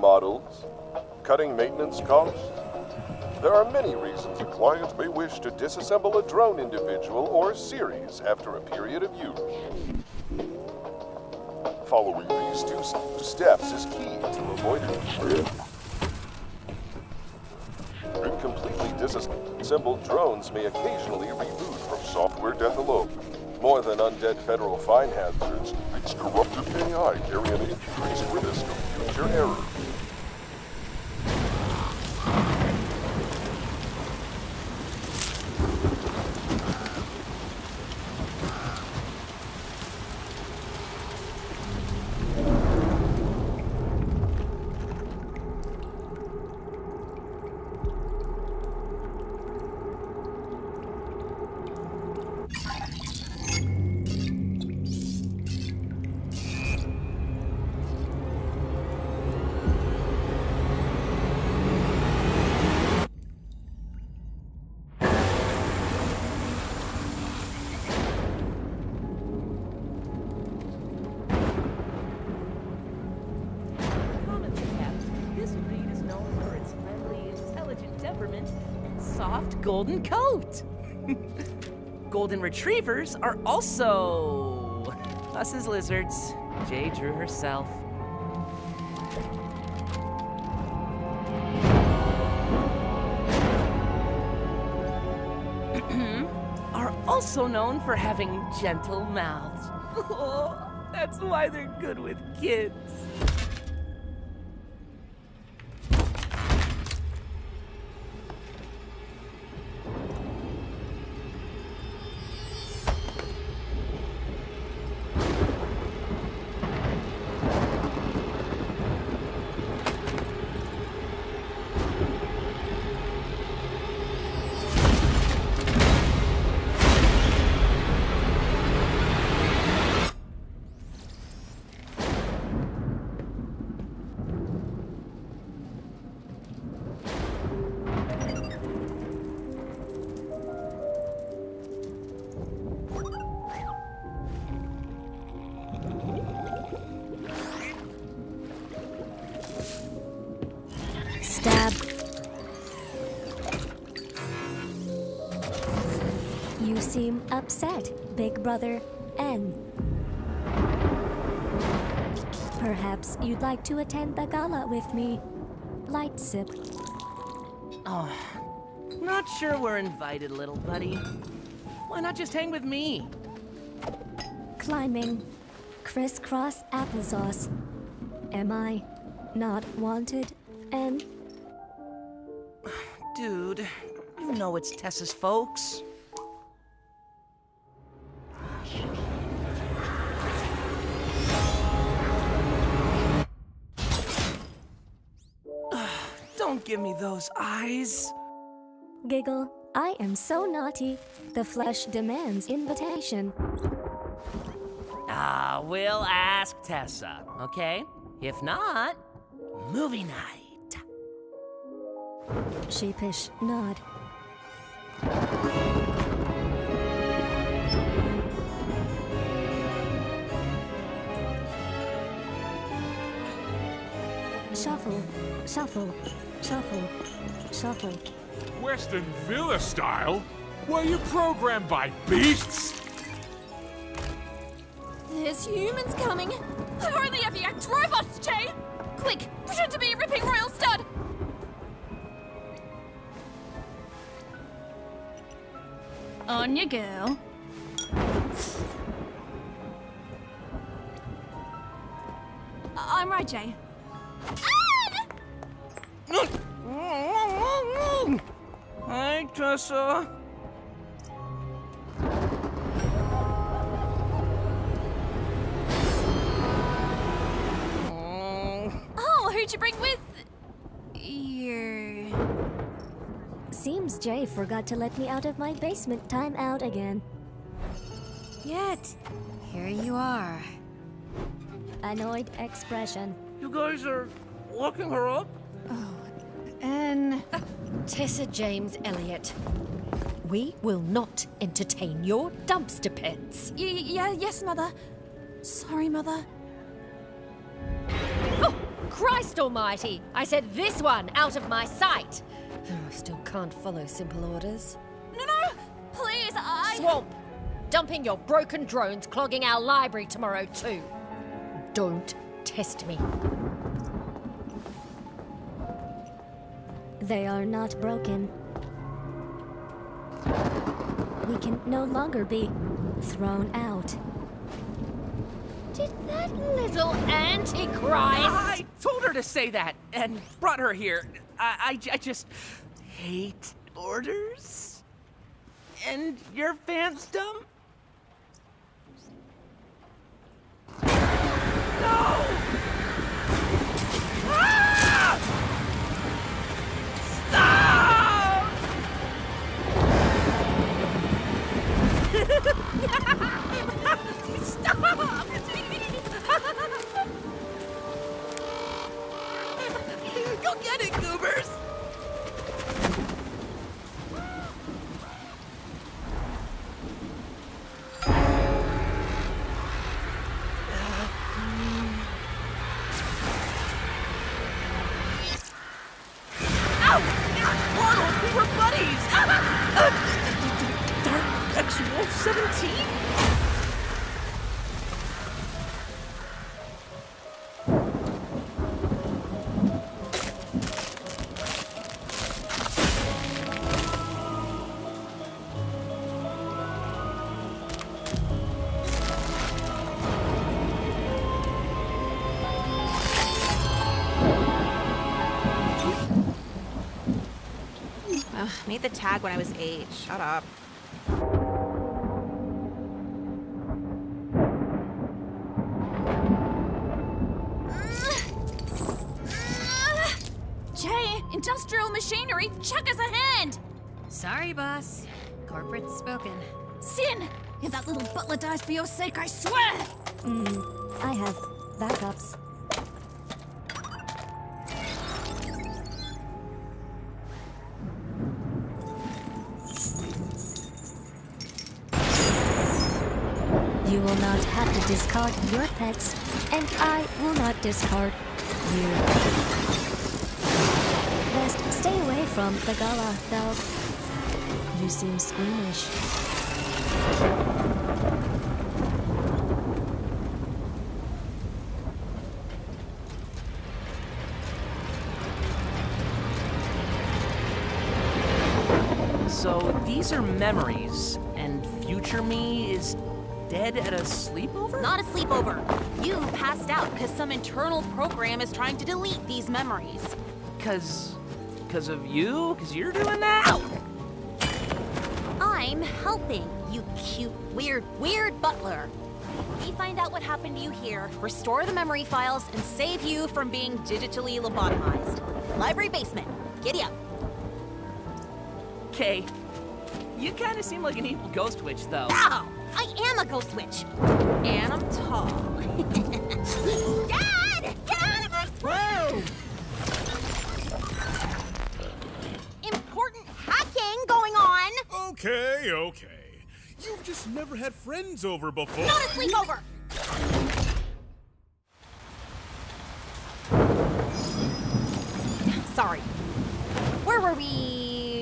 models, cutting maintenance costs. There are many reasons a client may wish to disassemble a drone individual or series after a period of use. Following these two steps is key to avoiding Incompletely disassembled drones may occasionally reboot from software death alone. More than undead federal fine hazards, its corrupted AI carry an increased risk of future error. Golden coat. golden retrievers are also us as lizards. Jay drew herself. are also known for having gentle mouths. Oh, That's why they're good with kids. Upset, Big Brother N. Perhaps you'd like to attend the gala with me. Light sip. Oh, not sure we're invited, little buddy. Why not just hang with me? Climbing. Crisscross applesauce. Am I not wanted? And Dude, you know it's Tessa's folks. Don't give me those eyes. giggle. I am so naughty. The flesh demands invitation. Ah, we'll ask Tessa, okay? If not, movie night. Sheepish nod. Shuffle, shuffle, shuffle, shuffle. Western Villa style? Were you programmed by beasts? There's humans coming. I've only ever yanked robots, Jay. Quick, pretend to be a ripping royal stud. On you go. I'm right, Jay. Hi, Tessa. Oh, who'd you bring with you? Seems Jay forgot to let me out of my basement time out again. Yet, here you are. Annoyed expression. You guys are locking her up? Oh, and Tessa James Elliott. We will not entertain your dumpster pits. y- yeah, yes, mother. Sorry, mother. Oh, Christ almighty! I said this one out of my sight! Oh, I still can't follow simple orders. No, no! Please, I. Swamp! Dumping your broken drones clogging our library tomorrow, too. Don't test me. They are not broken. We can no longer be thrown out. Did that little antichrist? I told her to say that and brought her here. I, I, I just hate orders. And your fans dumb? Go get it, goobers! Made the tag when I was eight. Shut up. Jay, industrial machinery, check us a hand! Sorry, boss. Corporate spoken. Cyn! If that little butler dies for your sake, I swear! Mm, I have backups. Will not have to discard your pets, and I will not discard you. Best stay away from the gala, though. You seem squeamish. So these are memories, and future me is dead at a sleepover? Not a sleepover. You passed out because some internal program is trying to delete these memories. Cause, cause of you? Cause you're doing that? I'm helping, you cute, weird, weird butler. We find out what happened to you here, restore the memory files, and save you from being digitally lobotomized. Library basement. Giddy up. Okay. You kind of seem like an evil ghost witch, though. Ow! I am a ghost witch. And I'm tall. Dad! Get out of my room! Important hacking going on! Okay, okay. You've just never had friends over before. Not a sleepover! Sorry. Where were we?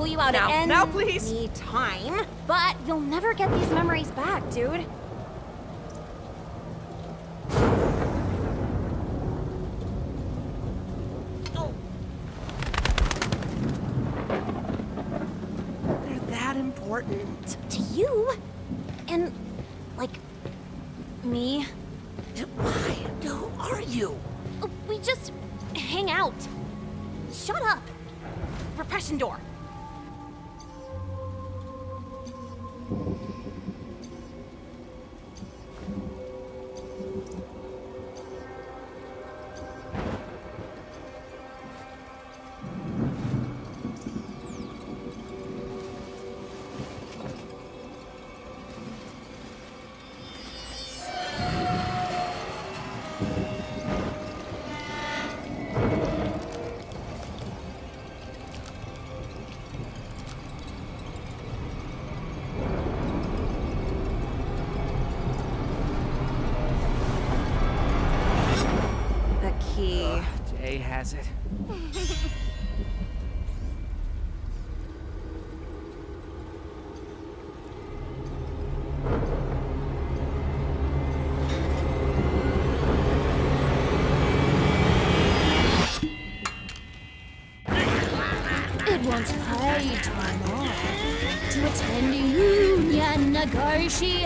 Pull you out Now- at any now, please. time, but you'll never get these memories back, dude. Ah, Jay has it. It wants paid time off to attend a union negotiations.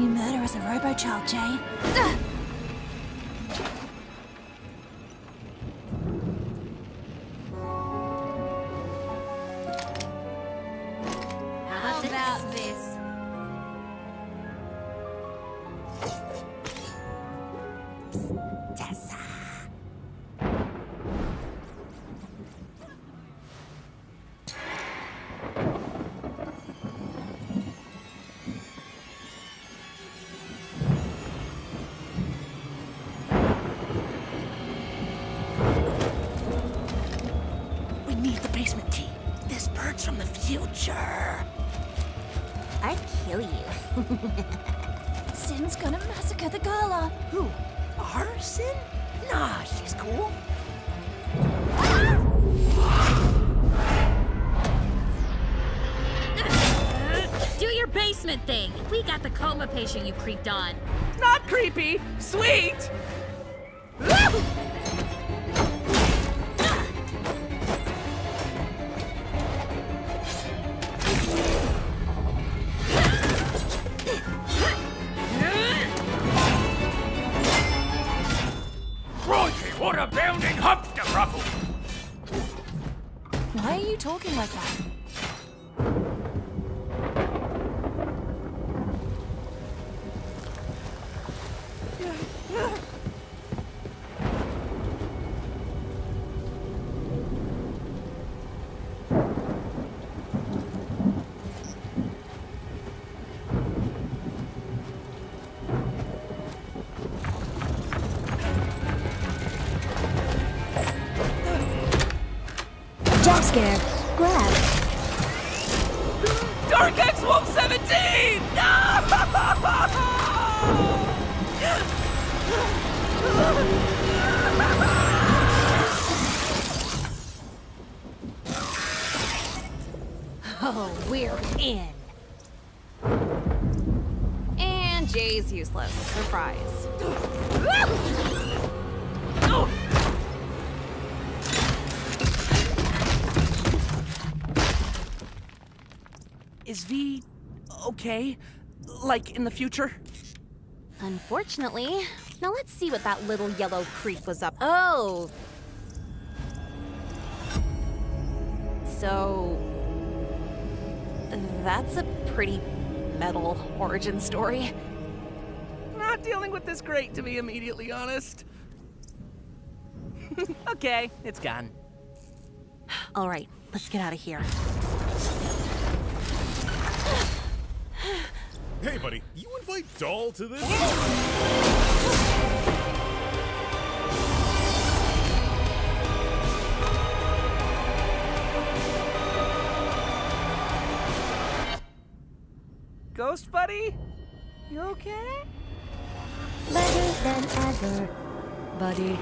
We murder as a robo-child, Jay? Cyn's gonna massacre the gala. Uh. Who? Arson? Nah, she's cool. Do your basement thing. We got the coma patient you creeped on. Not creepy. Sweet. Is V okay? Like in the future? Unfortunately. Now let's see what that little yellow creep was up. Oh. So. That's a pretty metal origin story. Not dealing with this great, to be immediately honest. okay, it's gone. All right, let's get out of here. Hey, buddy, you invite Doll to this? Ghost buddy? You okay? Better than ever, buddy.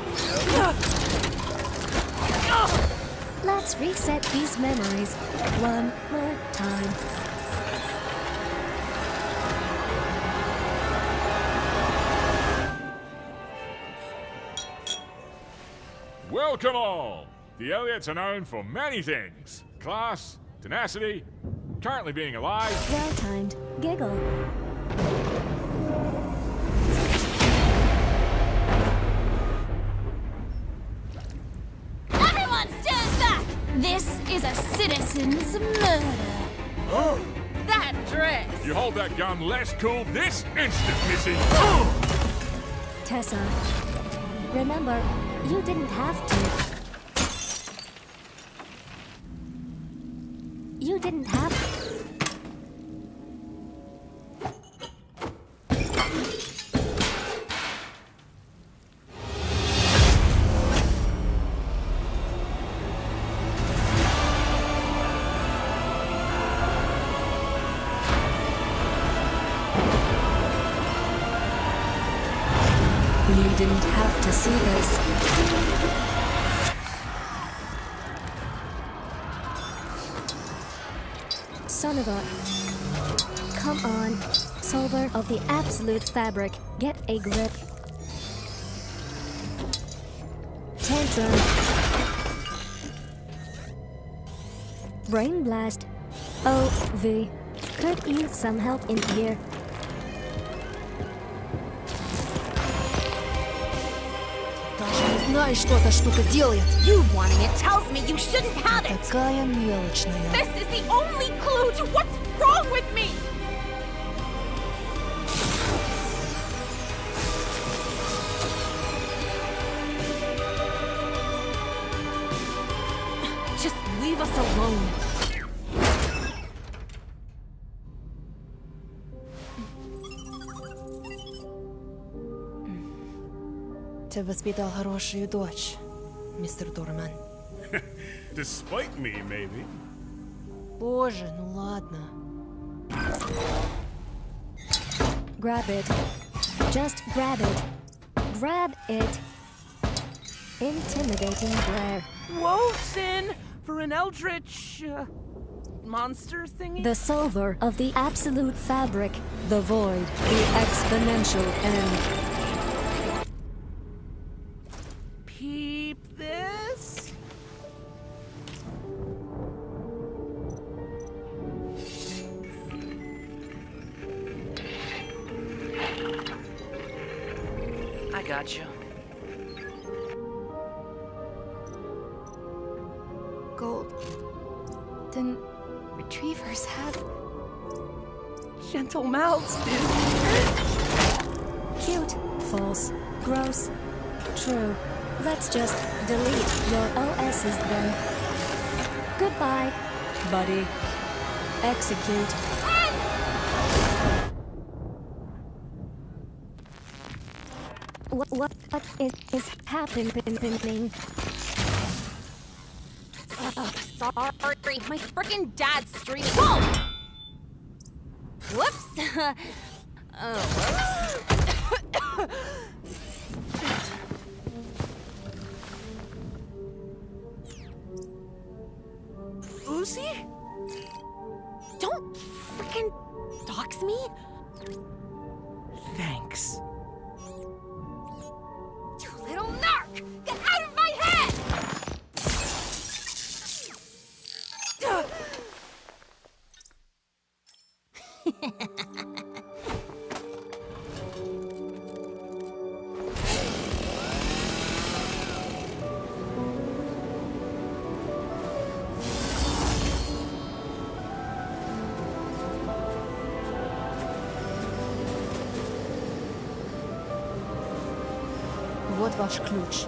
Let's reset these memories one more time. Welcome all! The Elliotts are known for many things class, tenacity, currently being alive. Well timed. Giggle. Everyone stand back! This is a citizen's murder. Oh. That dress! You hold that gun less cool this instant, Missy! Tessa, remember, you didn't have to. You didn't have Son of a. Come on. Solver of the absolute fabric. Get a grip. Tantrum. Brain blast. Oh, V. Could use some help in here. Даже не знаю, что эта штука делает. You wanting it tells me you shouldn't have it! Такая мелочная. This is the only clue to what's wrong with me! Just leave us alone. Ты воспитал хорошую дочь, мистер Дорман. Despite me, maybe. Боже, ну ладно. Grab it. Just grab it. Grab it. Intimidating glare. Whoa, Cyn! For an eldritch... Uh, monster thingy? The silver of the absolute fabric. The void. The exponential end. True. Let's just delete your OSs then. Goodbye, buddy. Execute. What, what, what is, is happening? Sorry, my frickin' dad's streaming. Whoa! Whoops. oh. Uzi? Don't frickin' dox me. Thanks. Ваш ключ.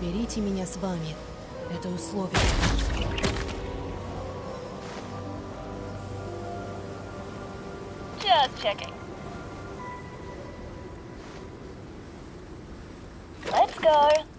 Берите меня с вами. Это условие. Just checking. Let's go.